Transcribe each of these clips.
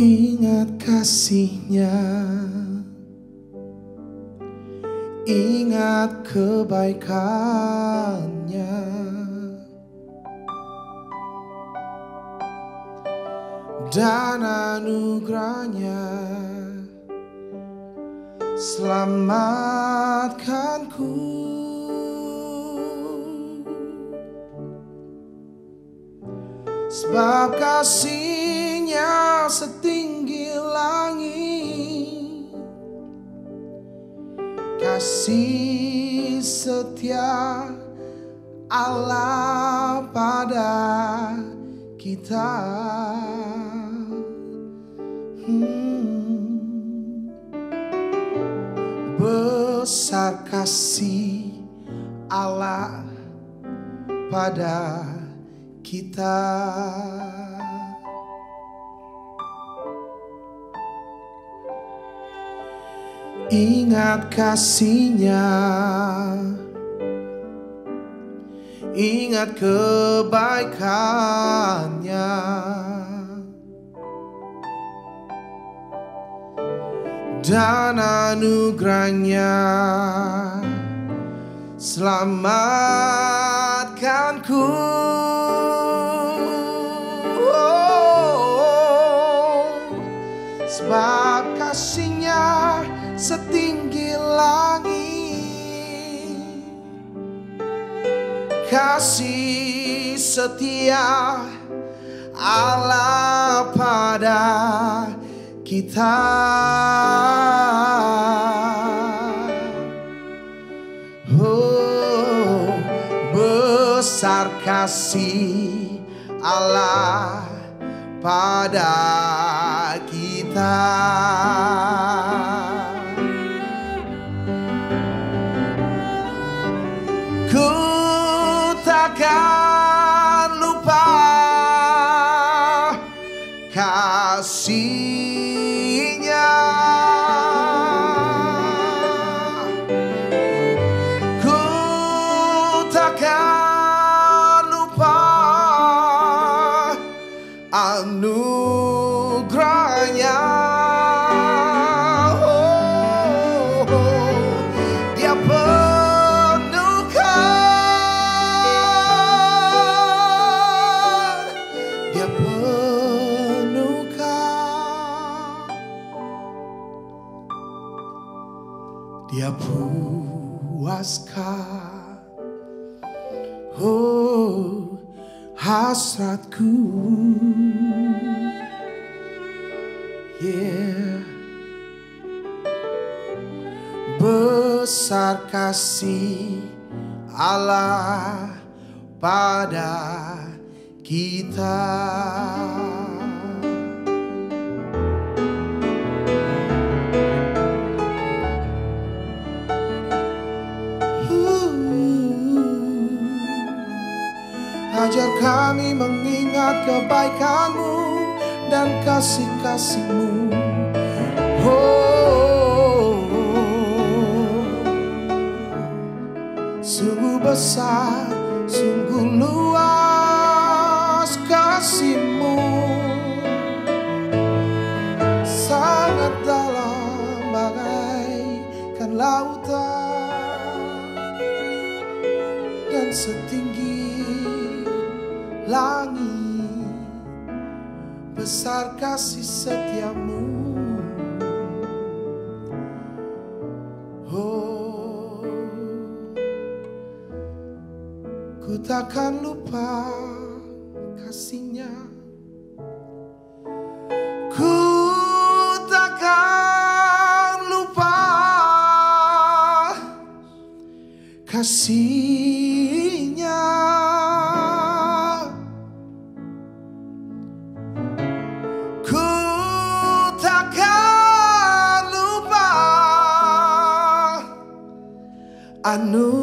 Ingat kasihnya. Ingat kebaikannya. Dan anugerahnya. Selamatkanku Sebab kasihnya setinggi langit. Kasih setia Allah pada kita. Hmm. Besar kasih Allah pada kita Ingat kasihnya. Ingat kebaikannya. Dan anugerahnya. Selamatkanku setia Allah pada kita Oh, besar kasih Allah pada kita. Ajar kami mengingat kebaikanmu dan kasih-kasihmu. Oh, sungguh besar, sungguh luas langit Besar kasih setiamu Oh, ku takkan lupa kasihnya. Ku takkan lupa kasihnya. Anugerahnya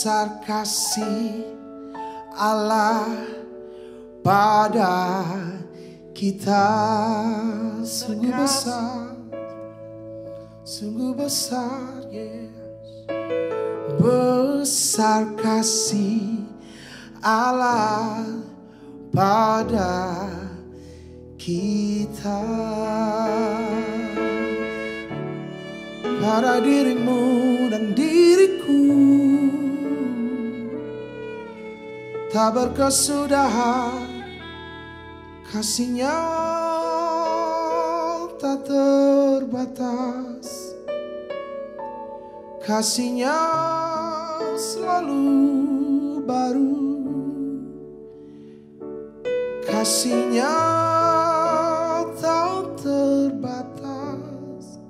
Besar kasih Allah pada kita. Sungguh besar. Sungguh besar yes. Besar kasih Allah pada kita. Pada dirimu tak berkesudahan kasihnya tak terbatas. Kasihnya selalu baru. Kasihnya tak terbatas.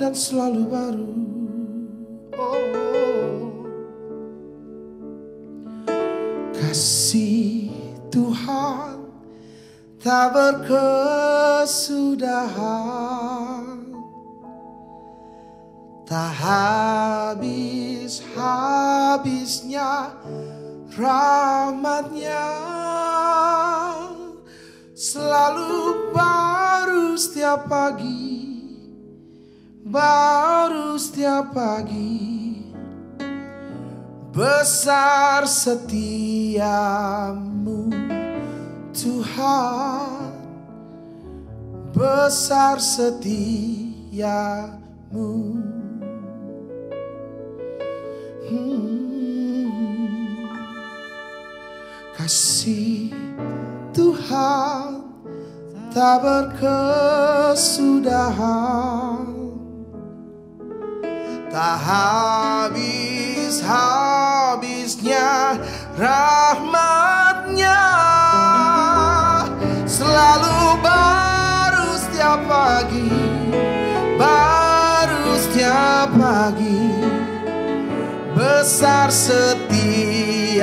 Dan selalu baru kasih Tuhan tak berkesudahan. Tak habis habisnya rahmatnya selalu baru setiap pagi baru setiap pagi besar setiamu Tuhan. Besar setiamu. Hmm. kasih Tuhan tak berkesudahan tak habis habisnya rahmatnya. Selalu baru setiap pagi baru setiap pagi. Besar setiamu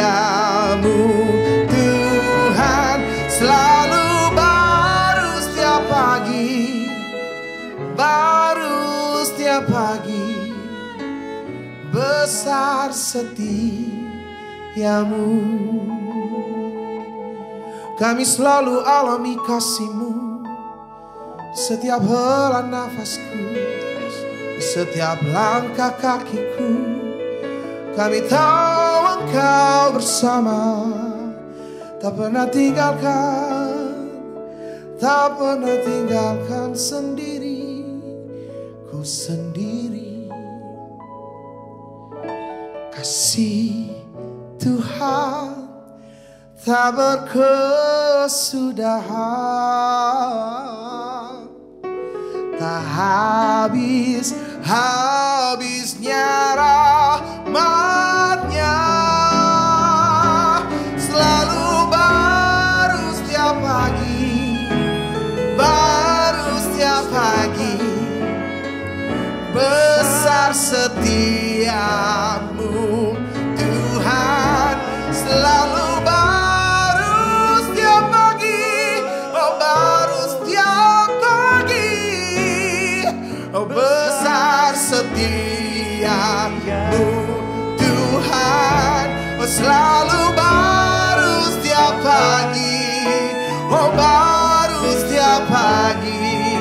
besar setiamu. Kami selalu alami kasihmu. Setiap helaan nafasku setiap langkah kakiku kami tahu engkau bersama. Tak pernah tinggalkan Tak pernah tinggalkan sendiri. Ku sendiri Kasih Tuhan Tak berkesudahan. Tak habis habisnya rahmatnya. Selalu baru setiap pagi Baru setiap pagi. Besar setiamu selalu baru setiap pagi. Oh baru setiap pagi.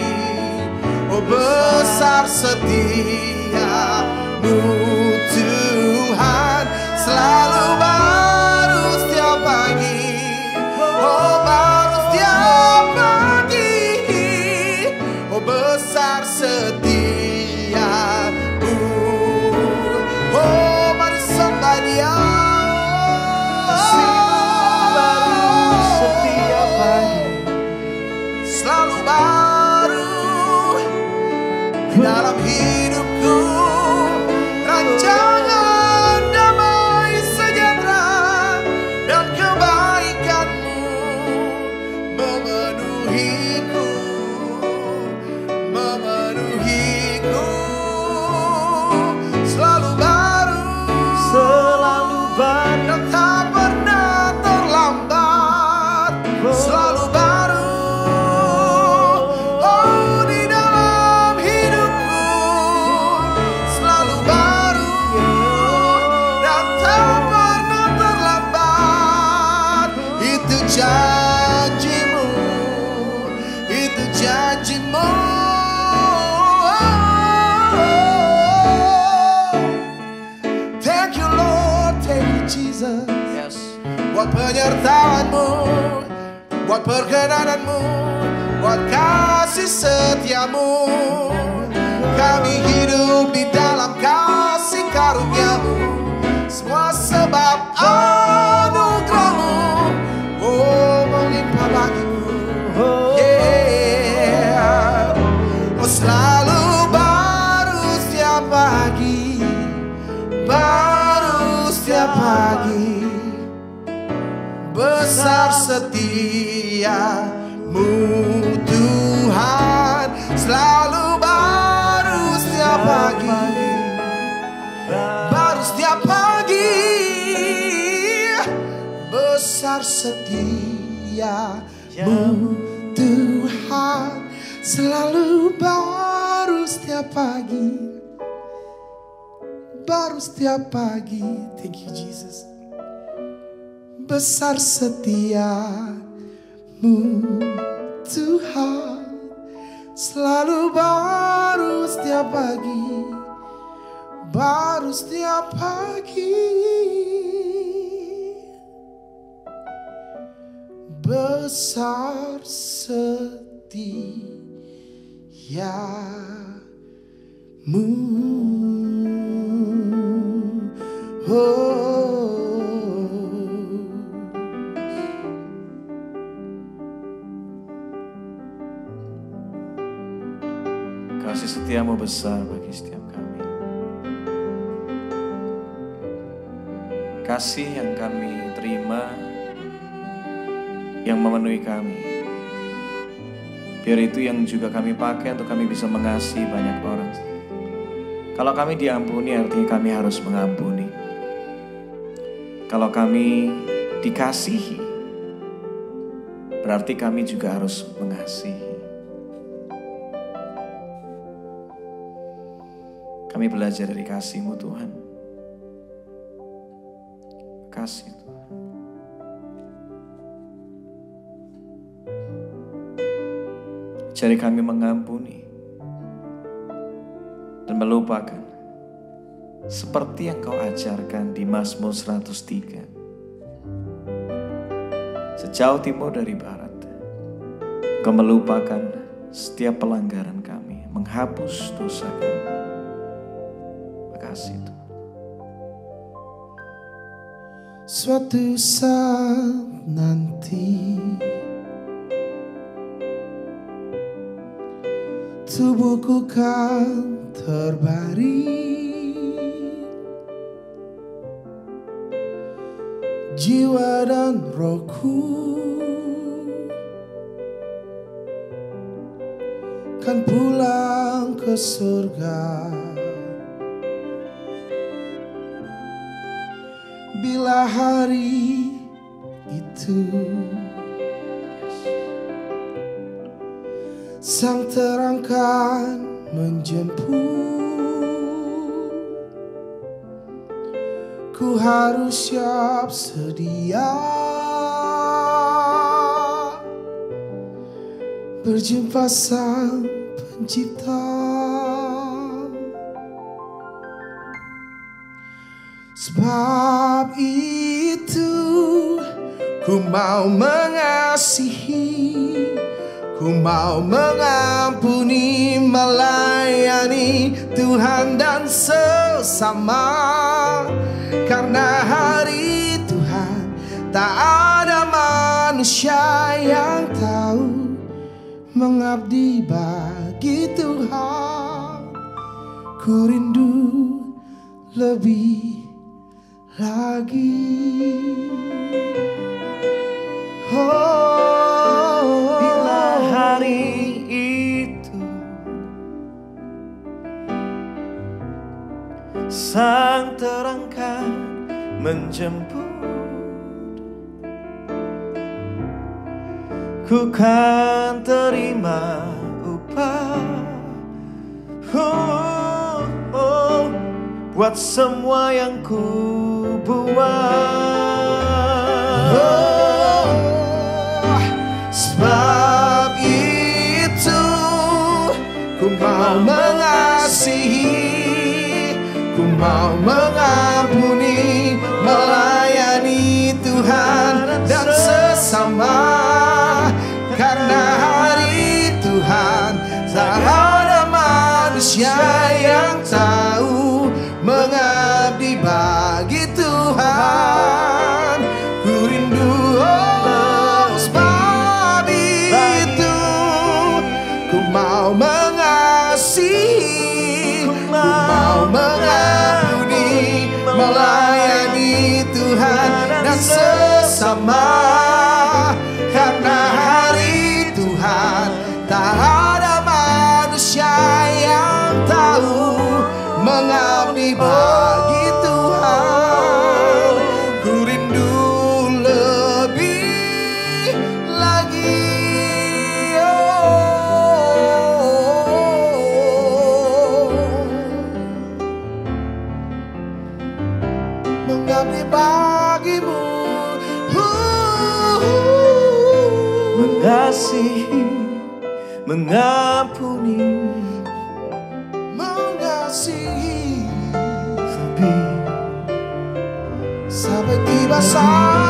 Oh besar setiamu setiamu Tuhan Selalu baru setiap pagi. Baru setiap pagi Besar setiamu Tuhan Selalu baru setiap pagi. Baru setiap pagi. Thank you Jesus. Besar setiamu Tuhan Selalu baru setiap pagi Baru setiap pagi. Besar setiamu. Oh Setiamu besar bagi setiap kami. Kasih yang kami terima, yang memenuhi kami. Biar itu yang juga kami pakai untuk kami bisa mengasihi banyak orang. Kalau kami diampuni artinya kami harus mengampuni. Kalau kami dikasihi, berarti kami juga harus mengasihi. Kami belajar dari kasih-Mu Tuhan. Kasih Tuhan. Jari kami mengampuni dan melupakan seperti yang kau ajarkan di Mazmur 103. Sejauh timur dari barat, kau melupakan setiap pelanggaran kami, menghapus dosa kami. Makasih Tuhan. Suatu saat nanti Tubuhku kan terbaring Jiwa dan rohku Kan pulang ke surga Bila hari itu Sang terangkan menjemput. Ku harus siap sedia. Berjumpa sang pencipta. Sebab itu ku mau mengasihi Ku mau mengampuni melayani Tuhan dan sesama. Karena hari Tuhan tak ada manusia yang tahu Mengabdi bagi Tuhan. Ku rindu lebih lagi. Oh, Bila hari itu Sang terangkan menjemput Ku kan terima upah oh, oh, Buat semua yang ku buat Oh, sebab itu ku mau mengasihi, ku mau mengampuni, melayani Tuhan lebih. sampai tiba saatnya ku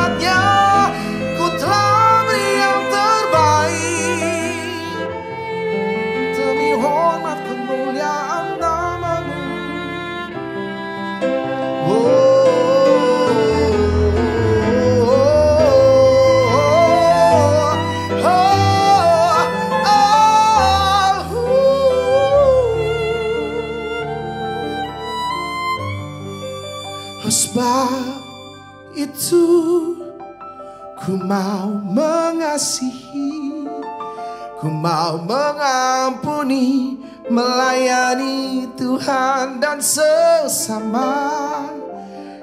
mau mengampuni, melayani Tuhan dan sesama.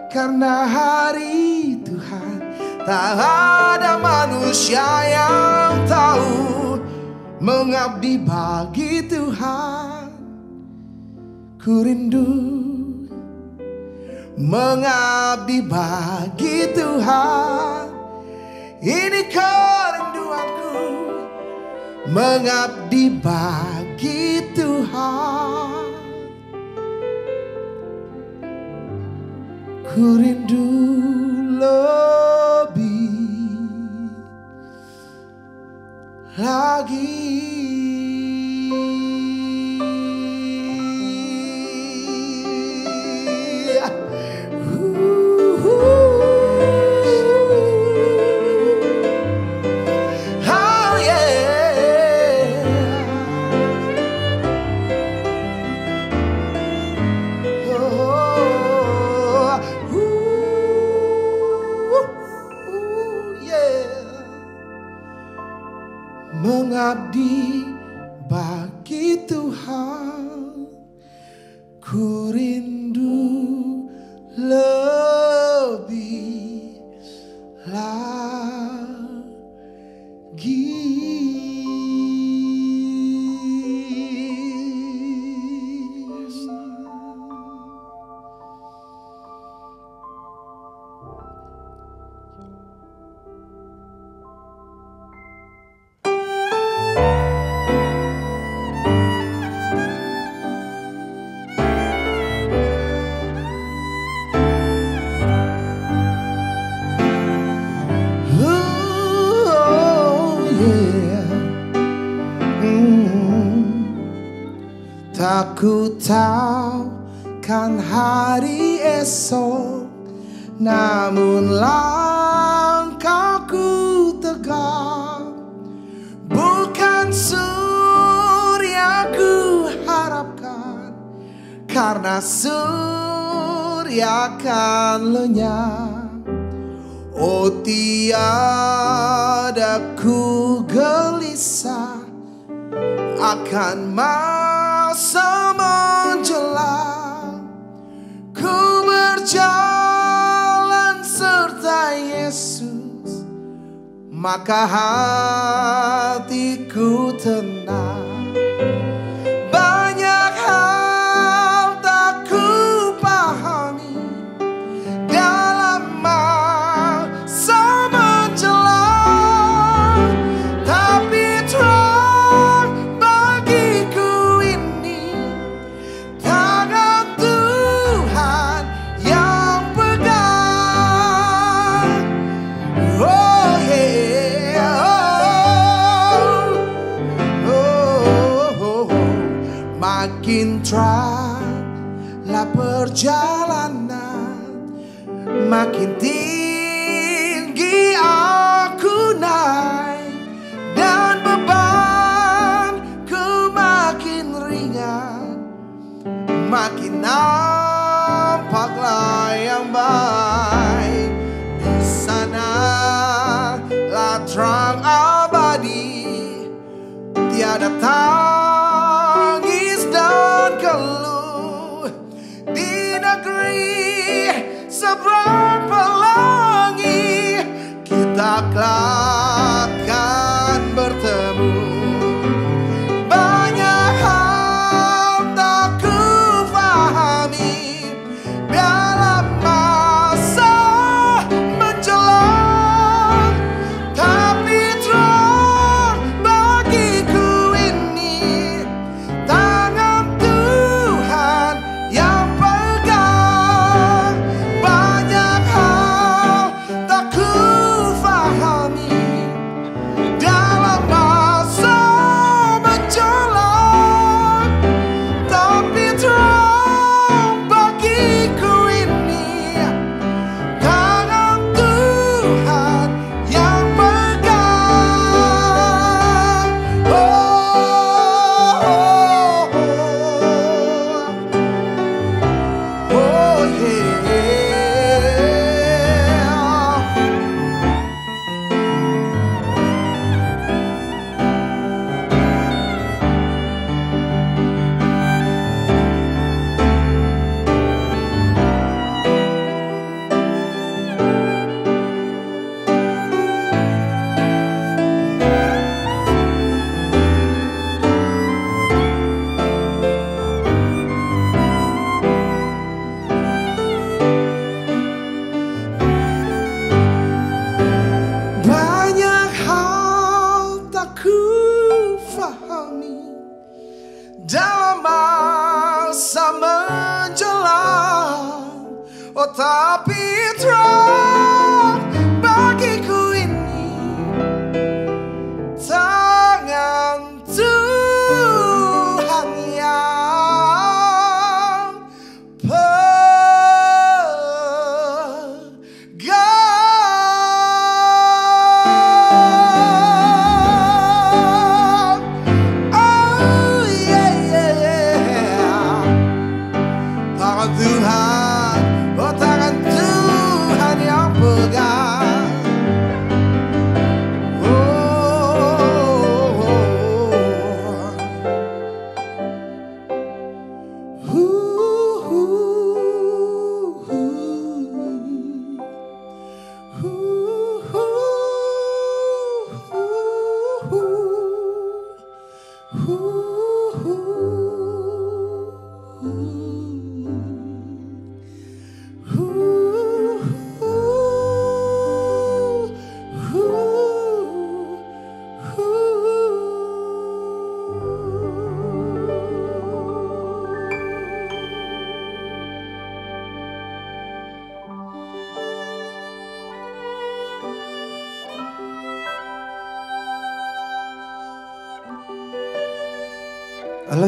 Karena hari Tuhan tak ada manusia yang tahu mengabdi bagi Tuhan. Ku rindu mengabdi bagi Tuhan. Ini kerinduanku mengabdi bagi Tuhan. Ku rindu lebih lagi. Mengabdi bagi Tuhan. Ku rindu kan hari esok Namun langkahku tegak. Bukan surya ku harapkan Karena surya akan lenyap. Oh tiada ku gelisah akan masa menjelang Ku berjalan serta Yesus Maka hatiku tenang Kita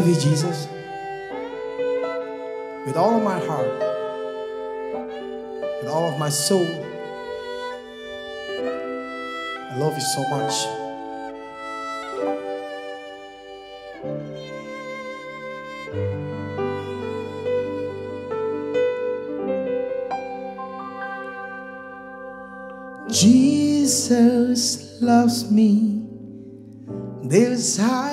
love you, Jesus. With all of my heart, with all of my soul. I love you so much. Jesus loves me, this I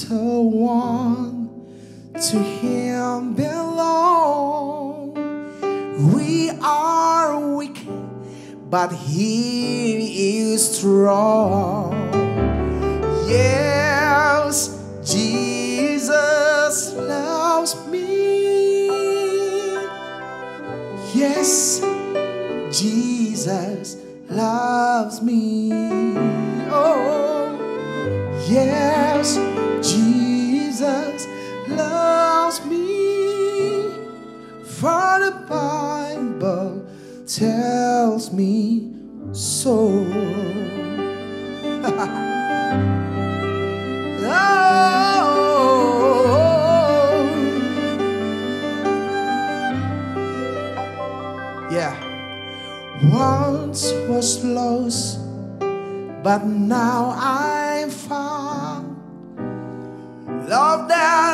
Little one, to him belong. We are weak, but he is strong. Yes, Jesus loves me. Yes, Jesus loves me. Oh, yes, For the Bible tells me so. oh. Yeah. Once was lost, but now I'm found. Love that